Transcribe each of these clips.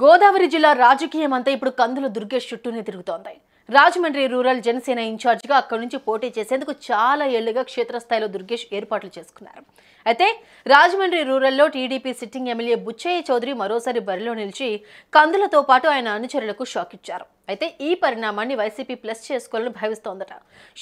గోదావరి జిల్లా రాజకీయం అంతా ఇప్పుడు కందుల దుర్గేష్ చుట్టూనే తిరుగుతోంది. రాజమండ్రి రూరల్ జనసేన ఇన్ఛార్జిగా అక్కడి నుంచి పోటీ చేసేందుకు చాలా ఏళ్ళుగా క్షేత్రస్థాయిలో దుర్గేష్ ఏర్పాట్లు చేసుకున్నారు. అయితే రాజమండ్రి రూరల్లో TDP sitting MLA Butchaiah Chowdary మరోసారి బరిలో నిలిచి కందులతో పాటు ఆయన అనుచరులకు షాక్ ఇచ్చారు అయితే ఈ పరిణామాన్ని వైసీపీ ప్లస్ చేసుకోవాలని భావిస్తోందట.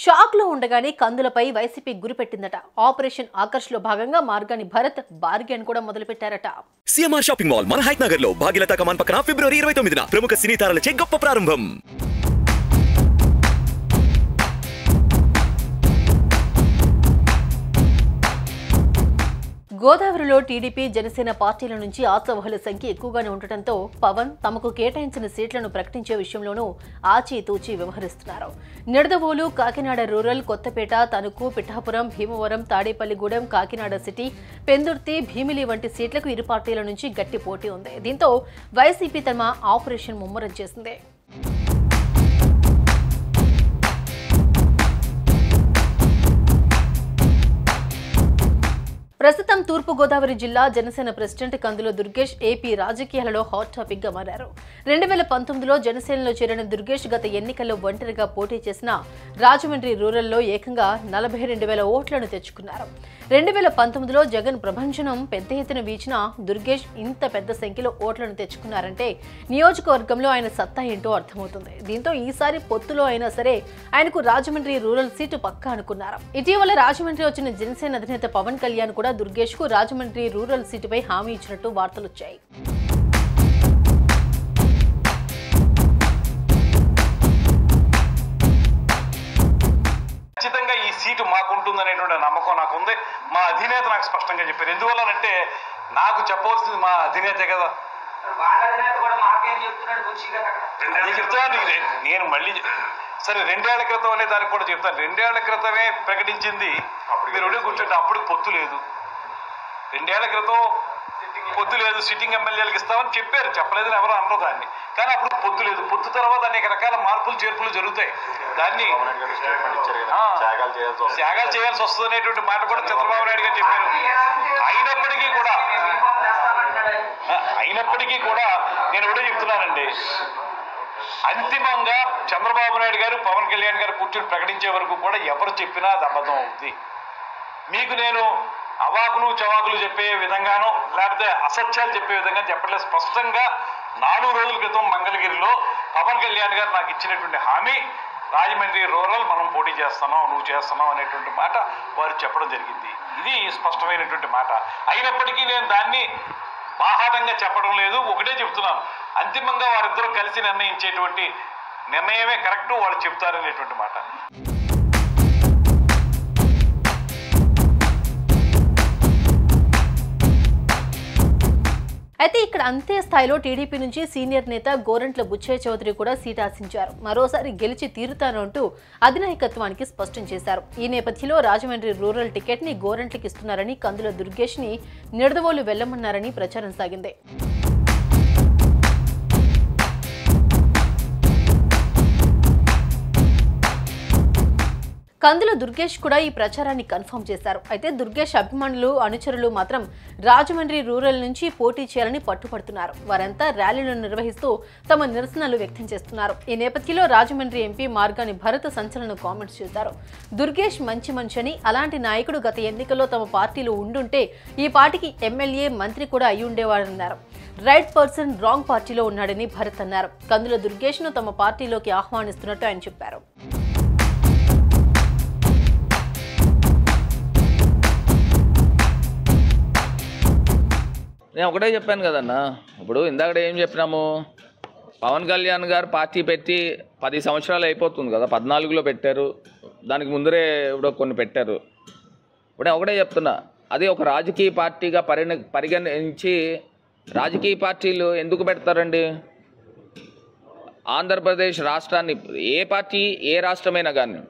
షాక్లో ఉండగానే కందులపై వైసీపీ గురిపెట్టిందట. ఆపరేషన్ ఆకర్ష్లో భాగంగా మార్గాని భరత్ బార్గెన్ కూడా మొదలుపెట్టారట. సిఎంఆర్ షాపింగ్ మాల్ మన హైట్ నగర్లో భాగ్యలత కమాన్ పక్కన ఫిబ్రవరి ఇరవై తొమ్మిదిన ప్రముఖ సినీ తారలచే గొప్ప ప్రారంభం. గోదావరిలో టీడీపీ జనసేన పార్టీల నుంచి ఆశావహుల సంఖ్య ఎక్కువగానే ఉండటంతో పవన్ తమకు కేటాయించిన సీట్లను ప్రకటించే విషయంలోనూ ఆచితూచి వ్యవహరిస్తున్నారు. నిడదవోలు కాకినాడ రూరల్ కొత్తపేట తణుకు పిఠాపురం భీమవరం తాడేపల్లిగూడెం కాకినాడ సిటీ పెందుర్తి భీమిలి వంటి సీట్లకు ఇరు పార్టీల నుంచి గట్టి పోటీ ఉంది. దీంతో వైసీపీ తమ ఆపరేషన్ ముమ్మరం చేసింది. తూర్పుగోదావరి తూర్పు గోదావరి జిల్లా జనసేన ప్రెసిడెంట్ కందుల దుర్గేష్ ఏపీ రాజకీయాలలో హాట్ టాపిక్గా మారారు. రెండు వేల పంతొమ్మిదిలో జనసేనలో చేరిన దుర్గేష్ గత ఎన్నికల్లో ఒంటరిగా పోటీ చేసిన రాజమండ్రి రూరల్లో ఏకంగా నలభై రెండు వేల ఓట్లను తెచ్చుకున్నారు. రెండు వేల పంతొమ్మిదిలో జగన్ ప్రభంజనం పెద్ద ఎత్తున వీచిన దుర్గేష్ ఇంత పెద్ద సంఖ్యలో ఓట్లను తెచ్చుకున్నారంటే నియోజకవర్గంలో ఆయన సత్తా ఏంటో అర్థమవుతుంది. దీంతో ఈసారి పొత్తులో అయినా సరే ఆయనకు రాజమండ్రి రూరల్ సీటు పక్కా అనుకున్నారు. ఇటీవల రాజమండ్రి వచ్చిన జనసేన అధినేత పవన్ కళ్యాణ్ కూడా దుర్గేష్ కు రాజమండ్రి రూరల్ సీటుపై హామీ ఇచ్చినట్టు వార్తలొచ్చాయి ఖచ్చితంగా ఈ సీటు మాకుంటుందనేటువంటి నమ్మకం నాకు ఉంది మా అధినేత నాకు స్పష్టంగా చెప్పారు. ఎందువల్లనంటే నాకు చెప్పవలసింది మా అధినేతే కదా. వాళ్ళ అధినేత కూడా మాకేం చెప్తున్నాడు బుచ్చి గారు అక్కడ నేను మళ్ళీ సరే రెండేళ్ళ క్రితం అనే దానికి కూడా చెప్తాను. రెండేళ్ళ క్రితమే ప్రకటించింది. మీరు కూర్చోండి అప్పుడు పొత్తు లేదు. రెండేళ్ళ క్రితం పొత్తు లేదు సిట్టింగ్ ఎమ్మెల్యేలకు ఇస్తామని చెప్పారు. చెప్పలేదని ఎవరు అనరు దాన్ని. కానీ అప్పుడు పొత్తు లేదు. పొత్తు తర్వాత అనేక రకాల మార్పులు చేర్పులు జరుగుతాయి. దాన్ని త్యాగాలు చేయాల్సి వస్తుంది. అనేటువంటి మాట కూడా చంద్రబాబు నాయుడు గారు చెప్పారు. అయినప్పటికీ కూడా అయినప్పటికీ కూడా నేను కూడా చెప్తున్నానండి. అంతిమంగా చంద్రబాబు నాయుడు గారు పవన్ కళ్యాణ్ గారు కూర్చొని ప్రకటించే వరకు కూడా ఎవరు చెప్పినా అది అబద్ధం అవుతుంది మీకు నేను అవాకులు చవాకులు చెప్పే విధంగానో లేకపోతే అసత్యాలు చెప్పే విధంగా చెప్పట్లేదు. స్పష్టంగా నాలుగు రోజుల క్రితం మంగళగిరిలో పవన్ కళ్యాణ్ గారు నాకు ఇచ్చినటువంటి హామీ రాజమండ్రి రూరల్ మనం పోటీ చేస్తున్నాం నువ్వు చేస్తున్నావు అనేటువంటి మాట వారు చెప్పడం జరిగింది. ఇది స్పష్టమైనటువంటి మాట. అయినప్పటికీ నేను దాన్ని బాహాటంగా చెప్పడం లేదు ఒకటే చెప్తున్నాను. అంతిమంగా వారిద్దరూ కలిసి నిర్ణయించేటువంటి నిర్ణయమే కరెక్ట్ వాళ్ళు చెప్తారనేటువంటి మాట. అయితే ఇక్కడ అంతే స్థాయిలో టీడీపీ నుంచి సీనియర్ నేత గోరంట్ల బుచ్చయ్య చౌదరి కూడా సీట్ ఆశించారు. మరోసారి గెలిచి తీరుతాను అంటూ అధినాయకత్వానికి స్పష్టం చేశారు. ఈ నేపథ్యంలో రాజమండ్రి రూరల్ టికెట్ని గోరంట్లకి ఇస్తున్నారని కందుల దుర్గేష్ని నిడదవోలు వెళ్ళమన్నారని ప్రచారం సాగింది. కందుల దుర్గేష్ కూడా ఈ ప్రచారాన్ని కన్ఫర్మ్ చేశారు. అయితే దుర్గేష్ అభిమానులు అనుచరులు మాత్రం రాజమండ్రి రూరల్ నుంచి పోటీ చేయాలని పట్టుపడుతున్నారు వారంతా ర్యాలీలను నిర్వహిస్తూ తమ నిరసనలు వ్యక్తం చేస్తున్నారు. ఈ నేపథ్యంలో రాజమండ్రి ఎంపీ మార్గాని భరత్ సంచలన కామెంట్స్ చేశారు. దుర్గేష్ మంచి మనిషి అని అలాంటి నాయకుడు గత ఎన్నికల్లో తమ పార్టీలో ఉండుంటే ఈ పార్టీకి ఎమ్మెల్యే మంత్రి కూడా అయి ఉండేవారన్నారు. రైట్ పర్సన్ రాంగ్ పార్టీలో ఉన్నాడని భరత్ అన్నారు. కందుల దుర్గేష్ను తమ పార్టీలోకి ఆహ్వానిస్తున్నట్టు ఆయన చెప్పారు. నేను ఒకటే చెప్పాను కదన్నా. ఇప్పుడు ఇందాక ఏం చెప్పినాము? పవన్ కళ్యాణ్ గారు పార్టీ పెట్టి పది సంవత్సరాలు అయిపోతుంది కదా పద్నాలుగులో పెట్టారు. దానికి ముందరే ఇప్పుడు కొన్ని పెట్టారు. ఇప్పుడు నేను ఒకటే చెప్తున్నా అది ఒక రాజకీయ పార్టీగా పరిణ పరిగణించి రాజకీయ పార్టీలు ఎందుకు పెడతారండి? ఆంధ్రప్రదేశ్ రాష్ట్రాన్ని ఏ పార్టీ ఏ రాష్ట్రమైనా కానీ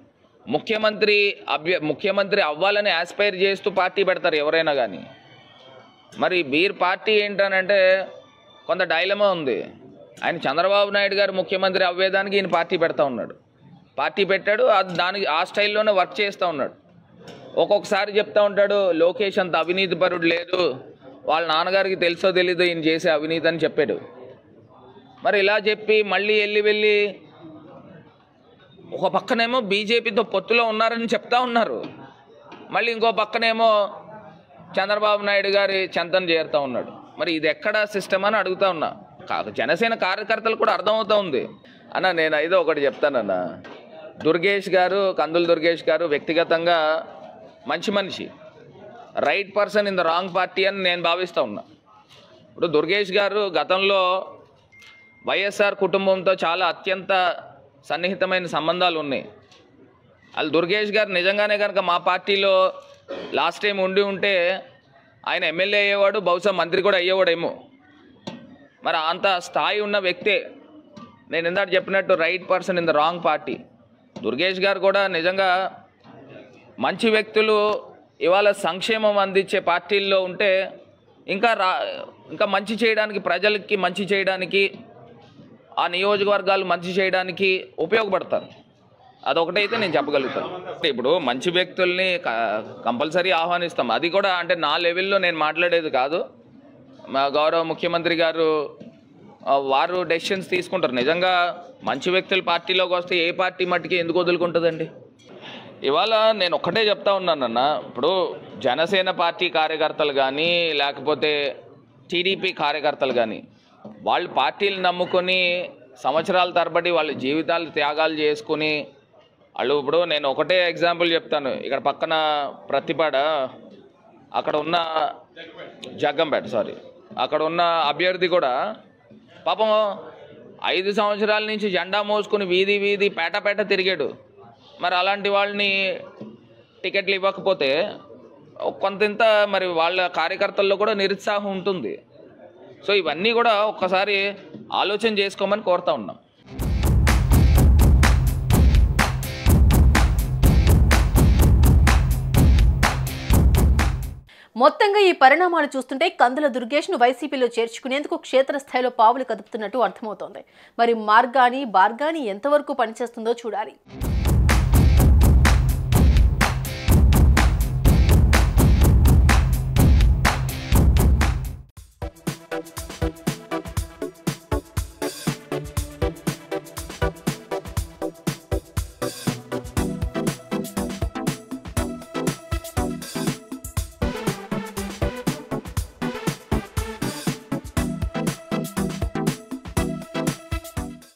ముఖ్యమంత్రి అభ్య ముఖ్యమంత్రి అవ్వాలని ఆస్పైర్ చేస్తూ పార్టీ పెడతారు ఎవరైనా కానీ మరి బీర్ పార్టీ ఏంటనంటే కొంత డైలమా ఉంది. ఆయన చంద్రబాబు నాయుడు గారు ముఖ్యమంత్రి అవ్వేదానికి ఈయన పార్టీ పెడతా ఉన్నాడు. పార్టీ పెట్టాడు అది దానికి ఆ స్టైల్లోనే వర్క్ చేస్తూ ఉన్నాడు. ఒక్కొక్కసారి చెప్తా ఉంటాడు లోకేష్ అంత అవినీతి పరుడు లేదు. వాళ్ళ నాన్నగారికి తెలుసో తెలీదు ఈయన చేసే అవినీతి అని చెప్పాడు. మరి ఇలా చెప్పి మళ్ళీ వెళ్ళి వెళ్ళి ఒక పక్కనేమో బీజేపీతో పొత్తులో ఉన్నారని చెప్తా ఉన్నారు. మళ్ళీ ఇంకో పక్కనేమో చంద్రబాబు నాయుడు గారి చెంతన చేరుతా ఉన్నాడు. మరి ఇది ఎక్కడ సిస్టమ్ అని అడుగుతా ఉన్నా. కాదు జనసేన కార్యకర్తలు కూడా అర్థమవుతా ఉంది. అన్న నేను అయితే ఒకటి చెప్తానన్న. దుర్గేష్ గారు కందుల దుర్గేష్ గారు వ్యక్తిగతంగా మంచి మనిషి. Right person in the wrong party అని నేను భావిస్తూ ఉన్నా. ఇప్పుడు దుర్గేష్ గారు గతంలో వైఎస్ఆర్ కుటుంబంతో చాలా అత్యంత సన్నిహితమైన సంబంధాలు ఉన్నాయి. వాళ్ళు దుర్గేష్ గారు నిజంగానే కనుక మా పార్టీలో లాస్ట్ టైం ఉండి ఉంటే ఆయన ఎమ్మెల్యే అయ్యేవాడు బహుశా మంత్రి కూడా అయ్యేవాడేమో. మరి అంత స్థాయి ఉన్న వ్యక్తే నేను ఇందాక చెప్పినట్టు right person in the wrong party Durgesh గారు కూడా నిజంగా మంచి వ్యక్తులు ఇవాళ సంక్షేమం అందించే పార్టీల్లో ఉంటే ఇంకా రా ఇంకా మంచి చేయడానికి ప్రజలకి మంచి చేయడానికి ఆ నియోజకవర్గాలు మంచి చేయడానికి ఉపయోగపడతారు. అదొకటైతే నేను చెప్పగలుగుతాను. ఇప్పుడు మంచి వ్యక్తుల్ని కంపల్సరీ ఆహ్వానిస్తాం. అది కూడా అంటే నా లెవెల్లో నేను మాట్లాడేది కాదు. మా గౌరవ ముఖ్యమంత్రి గారు వారు డెసిషన్స్ తీసుకుంటారు. నిజంగా మంచి వ్యక్తులు పార్టీలోకి వస్తే ఏ పార్టీ మట్టికి ఎందుకు వదులుకుంటుందండి? ఇవాళ నేను ఒక్కటే చెప్తా ఉన్నానన్న ఇప్పుడు జనసేన పార్టీ కార్యకర్తలు కానీ లేకపోతే టీడీపీ కార్యకర్తలు కానీ వాళ్ళు పార్టీలు నమ్ముకొని సంవత్సరాల తరబడి వాళ్ళ జీవితాలు త్యాగాలు చేసుకుని వాళ్ళు ఇప్పుడు నేను ఒకటే ఎగ్జాంపుల్ చెప్తాను. ఇక్కడ పక్కన ప్రతిపాడ అక్కడ ఉన్న జగ్గంపేట సారీ అక్కడ ఉన్న అభ్యర్థి కూడా పాపం ఐదు సంవత్సరాల నుంచి జెండా మోసుకుని వీధి వీధి పేట పేట తిరిగాడు. మరి అలాంటి వాళ్ళని టికెట్లు ఇవ్వకపోతే కొంత మరి వాళ్ళ కార్యకర్తల్లో కూడా నిరుత్సాహం ఉంటుంది. సో ఇవన్నీ కూడా ఒక్కసారి ఆలోచన చేసుకోమని కోరుతా ఉన్నాం. మొత్తంగా ఈ పరిణామాలు చూస్తుంటే కందుల దుర్గేష్ను వైసీపీలో చేర్చుకునేందుకు క్షేత్రస్థాయిలో పావులు కదుపుతున్నట్టు అర్థమవుతోంది. మరి మార్గాని బార్గాని ఎంతవరకు పనిచేస్తుందో చూడాలి.